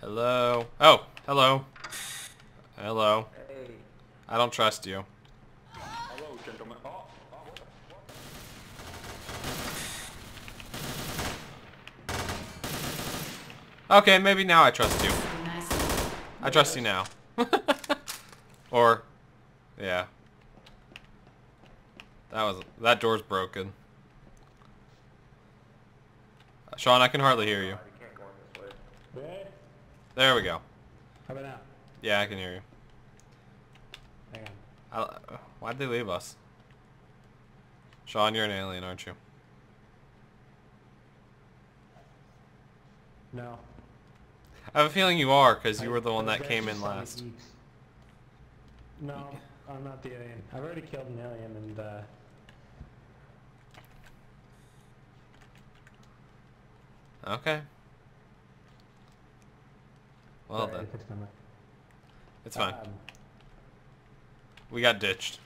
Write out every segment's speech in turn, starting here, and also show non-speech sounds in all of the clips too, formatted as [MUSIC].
Hello. Oh, hello. Hello. Hey. I don't trust you. Hello, gentlemen. Oh, oh, what what? Okay, maybe now I trust you. I trust you now. [LAUGHS] or, yeah. That was that door's broken. Sean, I can hardly hear you. We can't go in this way. Hey, There we go. how about now? Yeah, I can hear you. Hang on. I, why'd they leave us? Sean, you're an alien, aren't you? No. I have a feeling you are, because you were the one that came in last. No, I'm not the alien. I've already killed an alien and uh Okay. Well sorry, I then, fixed my it's fine. Um, We got ditched.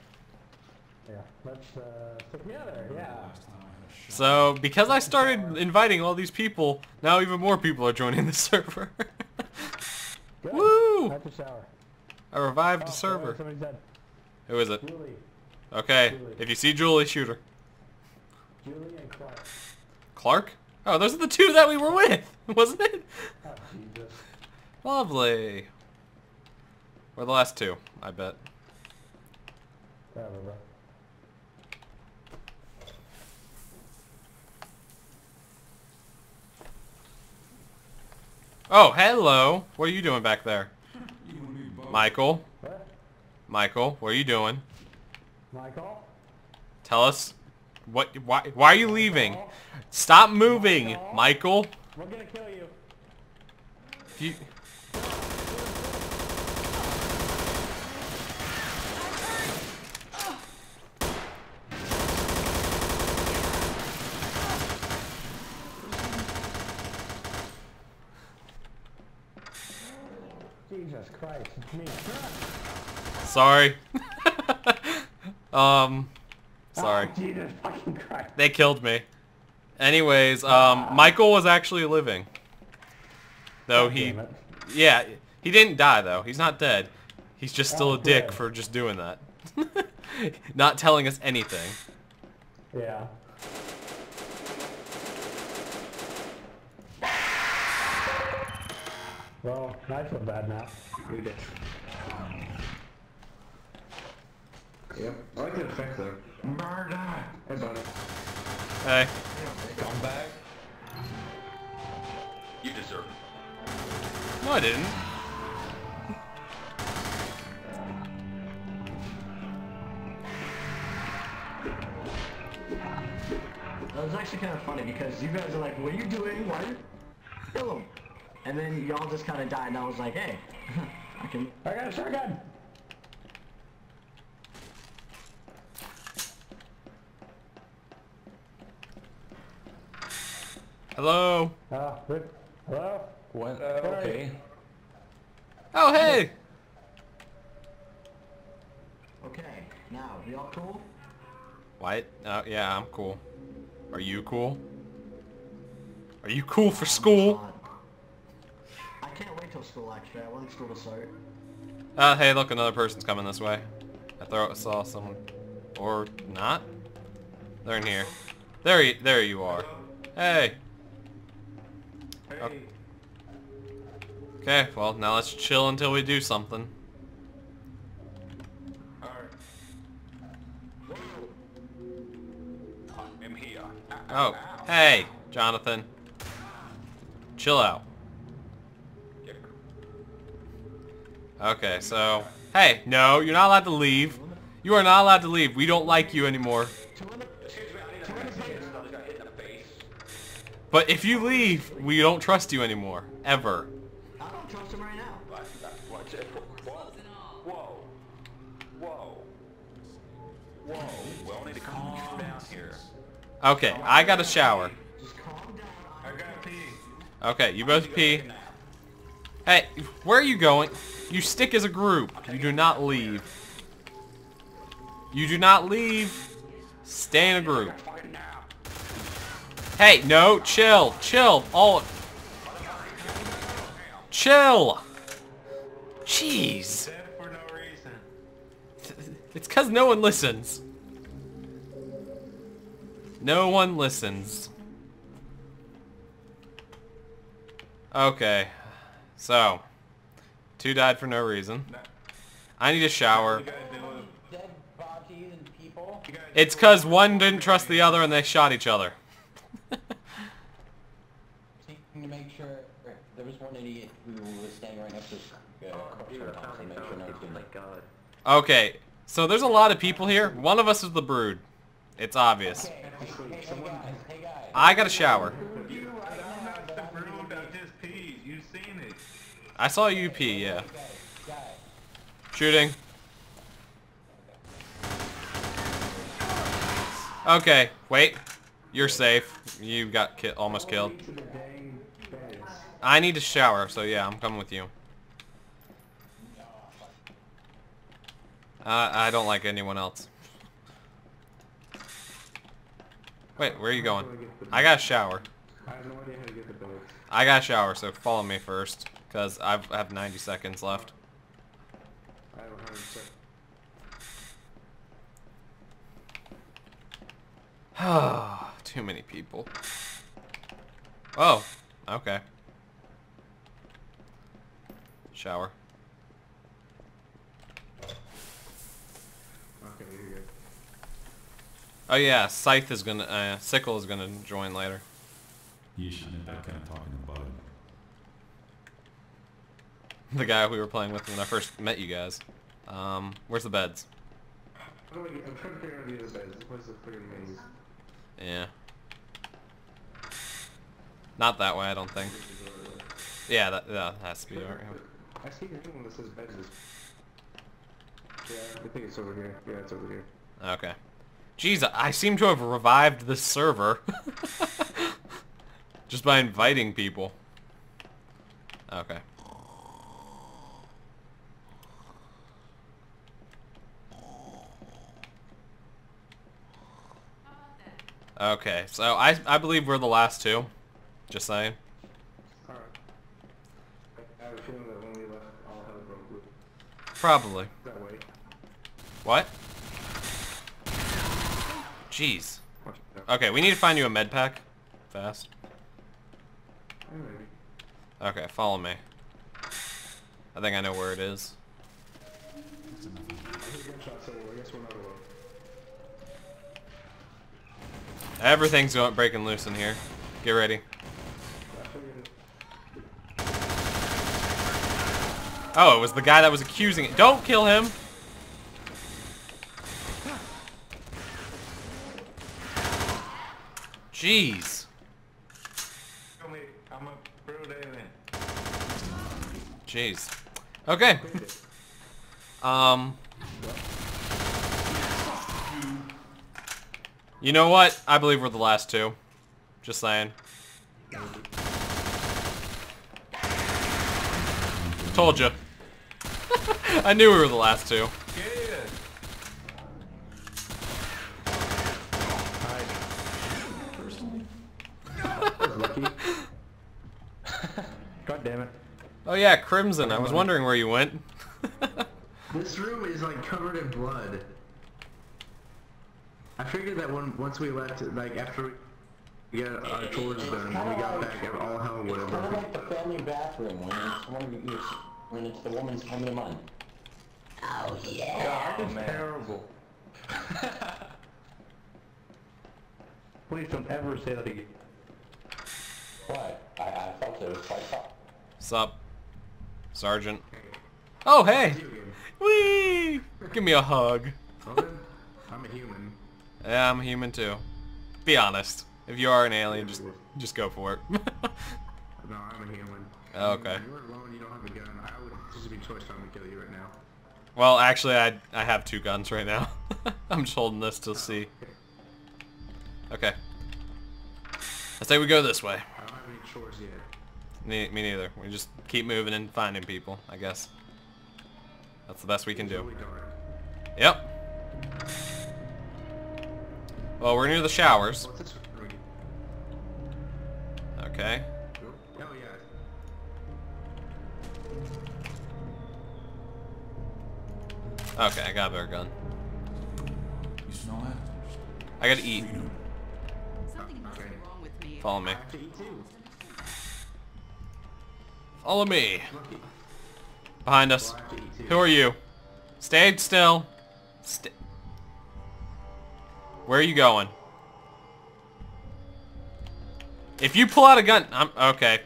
yeah, let's uh stick together, yeah. So, because I started inviting all these people, now even more people are joining the [LAUGHS] server. Woo! I revived Oh, the server. Who is it? Julie. Okay, Julie. if you see Julie, shoot her. Julie and Clark. Clark? Oh, those are the two that we were with, [LAUGHS] wasn't it? Oh. Lovely. We're the last two, I bet. Bro. Oh, hello. What are you doing back there? Michael? What? Michael, what are you doing? Michael? Tell us what why why are you leaving? Stop moving, Michael. We're gonna kill you. You, Jesus Christ, it's me. sorry. [LAUGHS] um sorry. Oh, Jesus fucking Christ. They killed me. Anyways, um Michael was actually living. Though he. Yeah, he didn't die though. He's not dead. He's just still Oh, a dick good. for just doing that. [LAUGHS] not telling us anything. Yeah. Well, I feel bad now. We did. Yep. I like the effect though. Murder! Hey, buddy. Hey. Come back. You deserve it. No, I didn't. That was actually kind of funny because you guys are like, what are you doing? Why are you... Kill him. And then y'all just kind of died and I was like, hey, [LAUGHS] I can... I got a shotgun! Hello. Uh, hello? What? Uh, okay. Oh, hey. Okay, now, y'all cool? White? Uh, yeah, I'm cool. Are you cool? Are you cool for school? I can't wait till school actually. I want school to start. Uh, hey, look, another person's coming this way. I thought I saw someone. Or not? They're in here. There, you, there you are. Hey. Hey. Okay, well, now let's chill until we do something. Oh, hey, Jonathan. Chill out. Okay, so... Hey, no, you're not allowed to leave. You are not allowed to leave. We don't like you anymore. But if you leave, we don't trust you anymore. Ever. Okay, I got a shower. Okay, you both pee. Hey, where are you going? You stick as a group. You do not leave. You do not leave. Stay in a group. Hey, no, chill, chill. All. Chill. Chill! Jeez. It's cause no one listens. No one listens. Okay. So. Two died for no reason. I need a shower. You gotta do it. Dead bodies and people. You gotta It's cause one didn't trust the other and they shot each other. To make sure there was one idiot who was standing right next to the uh, corpse house and make sure no one God. Okay. So there's a lot of people here. One of us is the brood. It's obvious. Okay, I got a shower. I saw you pee, yeah. Shooting. Okay, wait. You're safe. You got ki almost killed. I need to shower, so yeah, I'm coming with you. Uh, I don't like anyone else. Wait, where are you going? I got a shower. I have no idea how to get the beds. I got a shower, so follow me first, because I have 90 seconds left. I have 100 percent. [SIGHS] Too many people. Oh, okay. Shower. Okay, you're good. Oh yeah, Scythe is gonna, uh, Sickle is gonna join later. You should have that kind of talking about it. [LAUGHS] The guy we were playing with when I first met you guys. Um, where's the beds? I get, I'm trying to figure out the other beds. This place is a freaking maze. Yeah. Not that way, I don't think. Yeah, that, that has to be alright. I see the anything that says beds is... Yeah, I think it's over here. Yeah, it's over here. Okay. Jeez, I seem to have revived this server. [LAUGHS] Just by inviting people. Okay. Okay, so I I believe we're the last two. Just saying. Alright. I have a feeling that when we left, all hell broke loose. Probably. What? Jeez. Watch it out. Okay, we need to find you a med pack. Fast. Okay, follow me. I think I know where it is. That's enough. I hear gunshots, so I guess we're not alone. Everything's going breaking loose in here. Get ready. I figured it. Oh, it was the guy that was accusing it. Don't kill him. Jeez. Jeez. Okay. Um. You know what? I believe we're the last two. Just saying. Told you. [LAUGHS] I knew we were the last two. Yeah. Lucky. God damn it. Oh yeah, Crimson. I was wondering where you went. [LAUGHS] This room is like covered in blood. I figured that when once we left, like after we got uh, our tours done, when we got back, all hell would have It's kind of broken. like the family bathroom when it's one of your, when it's the woman's coming to mind. Oh yeah. Oh, man. Terrible. [LAUGHS] Please don't ever say that again. What? I, I felt it was quite tough. Sup, Sergeant? Oh hey! Video. Whee! Give me a hug. I'm a human. Yeah, I'm a human too. Be honest. If you are an alien, just just go for it. [LAUGHS] No, I'm a human. Oh, okay. You're alone, you don't have a gun. I would just be choice time to kill you right now. well, actually, I I have two guns right now. [LAUGHS] I'm just holding this to oh, see. Okay. I say we go this way. I don't have any chores yet. Me, me neither. We just keep moving and finding people, I guess. That's the best we can do. Yep. Well, we're near the showers. What's this room? Okay. Oh. Okay, I got a better gun. You smell that? I gotta eat. Something must be wrong with me. Follow me. I have to eat too. Follow me. Behind us. Who are you? Stay still. St Where are you going? If you pull out a gun, I'm okay.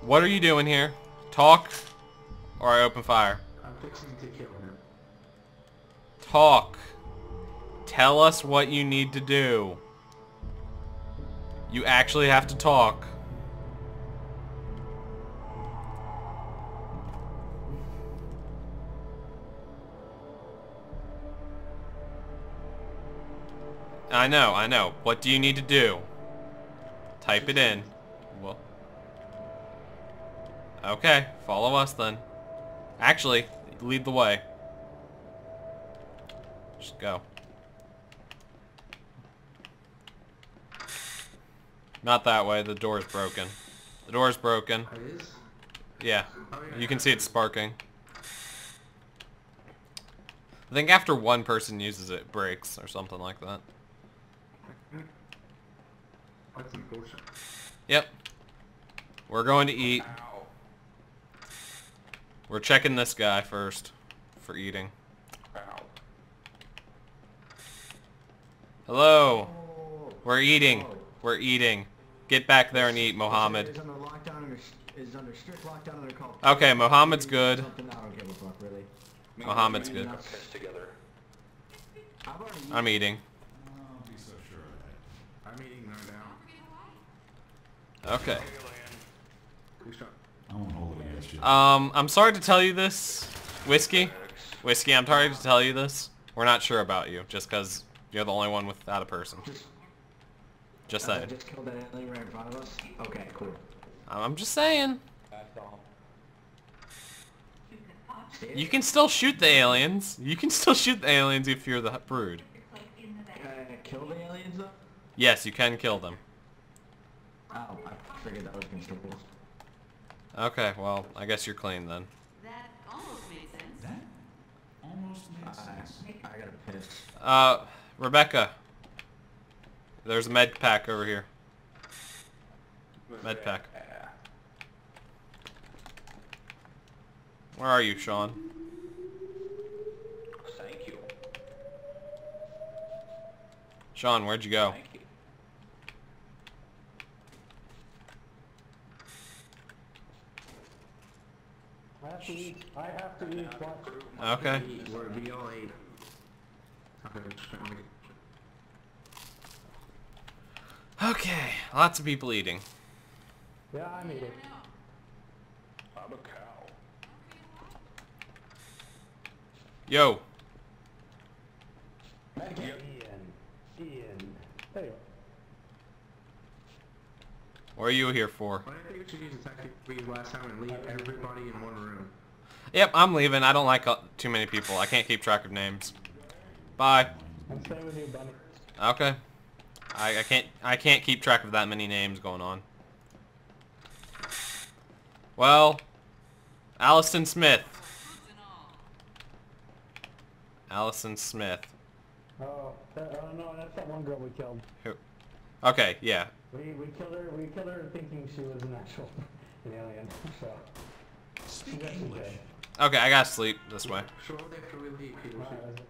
What are you doing here? Talk, or I open fire. I'm fixing to kill him. Talk. Tell us what you need to do. You actually have to talk. I know, I know. What do you need to do? Type it in. Well. Okay, follow us then. Actually, lead the way. Just go. Not that way, the door's broken. The door's broken. It is? Yeah, Oh, yeah. you can see it sparking. I think after one person uses it, it breaks or something like that. That's some bullshit. Yep. We're going to eat. We're checking this guy first for eating. Hello. We're eating. We're eating. Get back there and eat, Mohammed. Is under lockdown. Under, is under strict lockdown under call. Okay, Mohammed's good. Something I don't give a fuck really. Mohammed's good. Piss together. I've already. I'm eating. Don't be so sure of that. I'm eating right now. Okay. Who's trying? I won't hold it against you. Um, I'm sorry to tell you this, Whiskey. Whiskey, I'm sorry to tell you this. We're not sure about you, just because you're the only one without a person. Just, Just saying. just killed that alien right in front of us. Okay, cool. I'm just saying. You can still shoot the aliens. You can still shoot the aliens if you're the brood. Can I kill the aliens though? Yes, you can kill them. Oh, I figured that was against the rules. Okay, well, I guess you're clean then. That almost made sense. That almost makes sense. I gotta piss. Uh, Rebecca. There's a med pack over here. Med pack. Where are you, Sean? Thank you. Sean, where'd you go? Thank you. To eat. I have to eat. What? Okay. We're, we all ate. Okay, just trying to make it- Okay, lots of people eating. Yeah, I'm eating. I'm a cow. Yo, Ian. Ian. Hey, what are you here for? Well, I think we should use the tactic we used last time and leave everybody in one room. Yep, I'm leaving. I don't like uh, too many people. I can't keep track of names. Bye. I'm staying with you, Bunny. Okay. I, I can't I can't keep track of that many names going on. Well, Allison Smith. Allison Smith. Oh, that, oh no, that's that one girl we killed. Who? Okay, yeah. We we killed her. We killed her thinking she was an actual an [LAUGHS] alien. So Speak English. dead. Okay, I gotta sleep this way. Shortly after we leave, people should...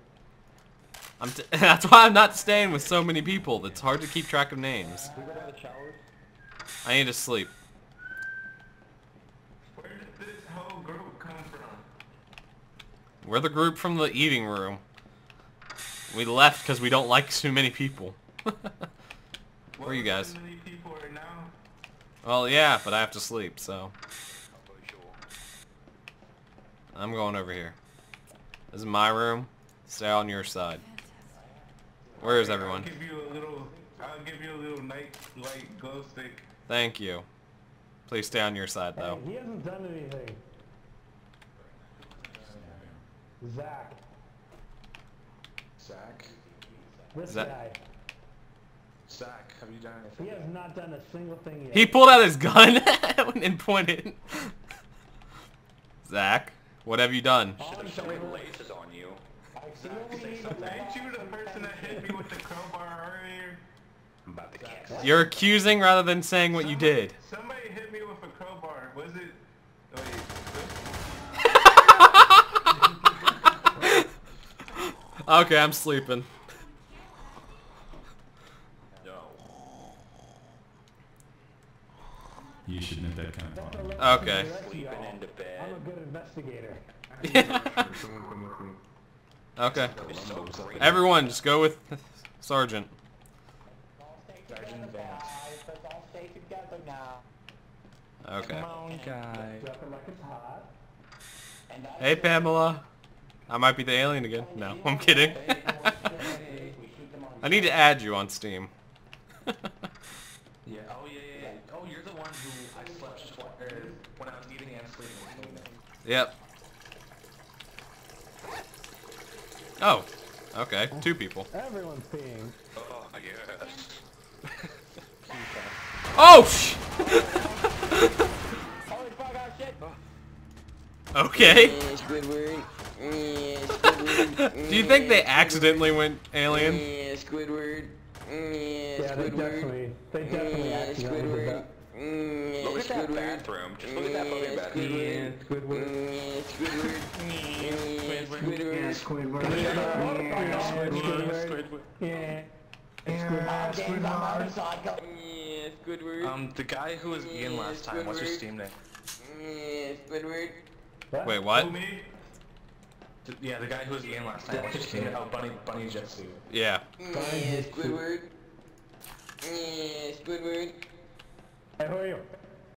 I'm t [LAUGHS] that's why I'm not staying with so many people. It's hard to keep track of names. We go to the showers. I need to sleep. Where did this whole group come from? We're the group from the eating room. We left because we don't like too many people. [LAUGHS] Where are you guys? many people right now? Well, yeah, but I have to sleep, so I'm going over here. This is my room. Stay on your side. Where is everyone? I'll give you a little. I'll give you a little night light glow stick. Thank you. Please stay on your side, though. Hey, he hasn't done anything. Zach. Zach. This Zach- guy. Zach, have you done He anything? has not done a single thing yet. He pulled out his gun [LAUGHS] and pointed. Zach, what have you done? There's so many laces on you. Ain't you the person that hit me with the crowbar earlier? I'm about to cancel. You're accusing rather than saying what you did. Somebody hit me with a crowbar. Was it? Wait. [LAUGHS] Okay, I'm sleeping. You shouldn't have that kind of fun. Okay. Sleeping into I'm a good investigator. [LAUGHS] Someone come with me. Okay. So. Everyone, just go with [LAUGHS] Sergeant. Sergeant Vance. Let's all stay together now. Okay. Drop it like it's hot. And that's Hey, Pamela. I might be the alien again. No, [LAUGHS] I'm kidding. we shoot them on I need to add you on Steam. Yeah. Oh yeah, yeah, yeah. Oh, you're the one who I slept twice. Or when I was eating and sleeping. Yep. Oh. Okay, two people. Everyone's peeing. Oh, yes. Oh, sh- Holy fuck, oh shit! Okay. Squidward. Yeah, Squidward. [LAUGHS] Do you think they accidentally went alien? Yeah, Squidward. Yeah, Yeah, they Squidward. definitely, they definitely mm, Yeah, accidentally did that. Yeah, mm, Look at that bathroom. Just look at that fucking bathroom. Squidward. Yeah, Squidward. Yeah, Squidward. Yeah, Yeah, Squidward. Squidward. Yeah. Yeah, James, I'm out of cycle. Yeah, Squidward. Um, the guy who was Ian last time. What's your Steam name? Squidward. Wait, what? Who, me? The- yeah, the guy who was Ian last time. What's your Steam name? Oh, Bunny, BunnyJitsu. Yeah. Yeah, Squidward. Yeah, Squidward. Hey, who are you?